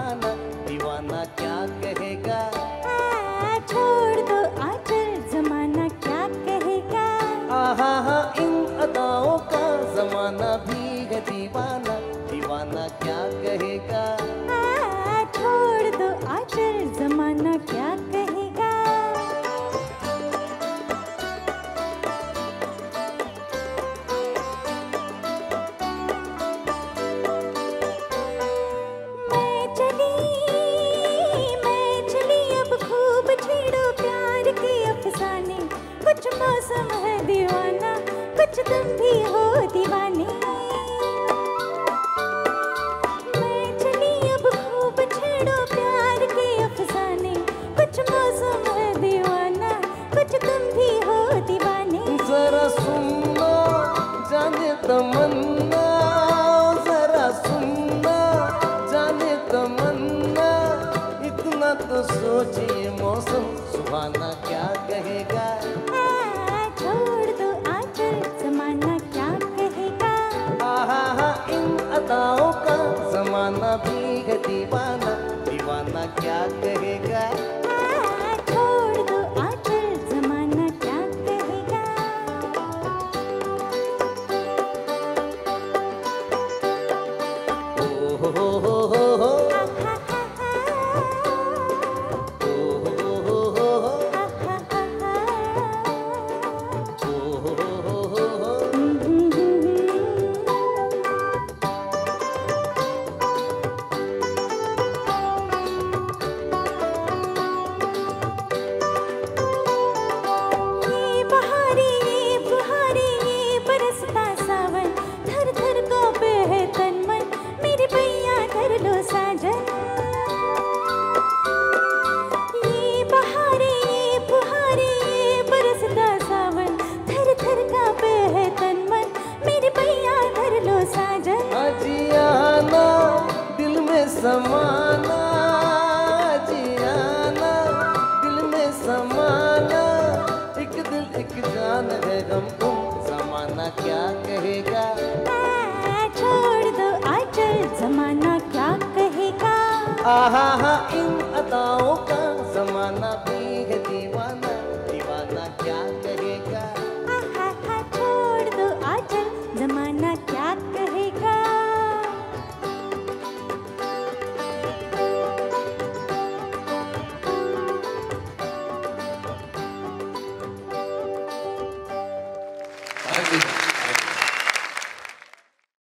दीवाना दीवाना क्या कहेगा? आ, छोड़ दो आजल जमाना क्या कहेगा? आहा हा इन अदाओं का जमाना भी है दीवाना दीवाना क्या कहेगा? आ, कुछ तुम भी हो कुछ मौसम है दीवाना, कुछ तुम भी हो दीवाने। जरा तमन्ना। जरा तमन्ना। इतना तो सोचिए मौसम, सुहाना क्या कहेगा? अदाओं का जमाना भी है दीवाना। दीवाना क्या कहेगा? आ, छोड़ दो आचल जमाना क्या कहेगा? ओ हो हो हो समाना अजियाना दिल में समाना। एक दिल एक जान है गम क्या कहेगा? छोड़ दो आचल जमाना क्या कहेगा? आहा हा इन अदाओं का जमाना